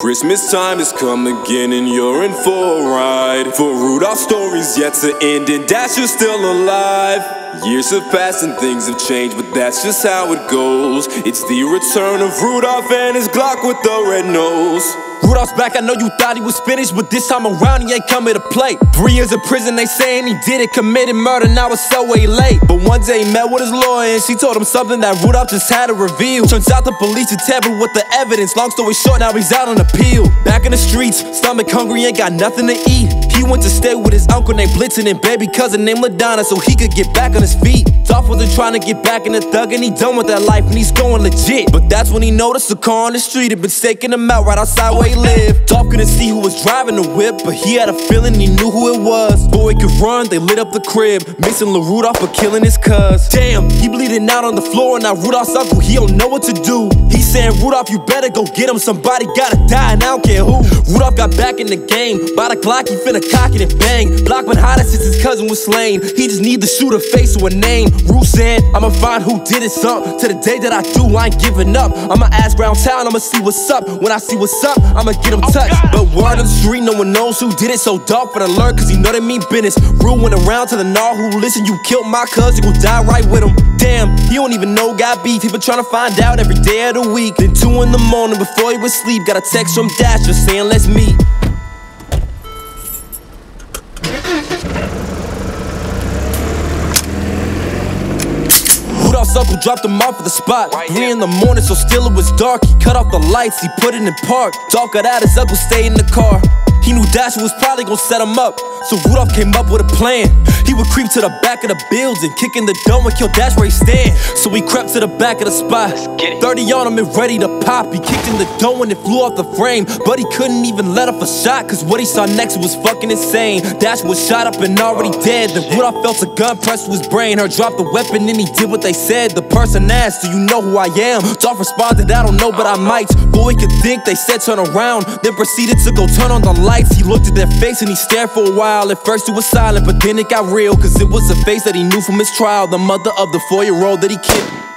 Christmas time has come again and you're in for a ride. For Rudolph's story's yet to end and Dasher's still alive. Years have passed and things have changed, but that's just how it goes. It's the return of Rudolph and his Glock with the red nose. Rudolph's back, I know you thought he was finished, but this time around he ain't coming to play. Three years in prison, they saying he did it, committed murder, now it's so way late. But one day he met with his lawyer and she told him something that Rudolph just had to reveal. Turns out the police had tampered with the evidence, long story short, now he's out on appeal. Back in the streets, stomach hungry, ain't got nothing to eat. He went to stay with his uncle named Blitzen and baby cousin named LaDonna so he could get back on his feet. Dolph wasn't trying to get back in the thug and he done with that life and he's going legit. But that's when he noticed a car on the street had been staking him out right outside where he lived. Dolph couldn't see who was driving the whip, but he had a feeling he knew who it was. Boy could run, they lit up the crib, missing Lil Rudolph for killing his cuz. Damn, he bleeding out on the floor and now Rudolph's uncle, he don't know what to do. Saying, Rudolph, you better go get him, somebody gotta die and I don't care who. Rudolph got back in the game, by the clock he finna cock it and bang. Block been hotter since his cousin was slain. He just need to shoot a face or a name. Rue said, I'ma find who did it, son. To the day that I do, I ain't giving up. I'ma ask round town, I'ma see what's up. When I see what's up, I'ma get him oh, touched. But word on the street, no one knows who did it. So dark for the alert, cause he know they mean business. Rue went around to the gnaw who listen, you killed my cousin, gon' die right with him. Damn, he don't even know got beef. He been trying to find out every day of the week. Then two in the morning before he was sleep, got a text from Dasher saying, let's meet. Rudolph's uncle dropped him off at the spot. Three in the morning, so still it was dark. He cut off the lights, he put it in park. Dolph got out, his uncle stayed in the car. He knew Dash was probably gonna set him up, so Rudolph came up with a plan. He would creep to the back of the building, kick in the door and kill Dash where he stand. So he crept to the back of the spot. 30 on him and ready to pop. He kicked in the door and it flew off the frame. But he couldn't even let off a shot, cause what he saw next was fucking insane. Dash was shot up and already dead. Then Rudolph felt a gun pressed to his brain. Her dropped the weapon and he did what they said. The person asked, Do you know who I am? Dolph responded, I don't know, but I might. Boy could think they said turn around, then proceeded to go turn on the lights. He looked at their face and he stared for a while. At first it was silent, but then it got real, cause it was a face that he knew from his trial. The mother of the four year old that he killed.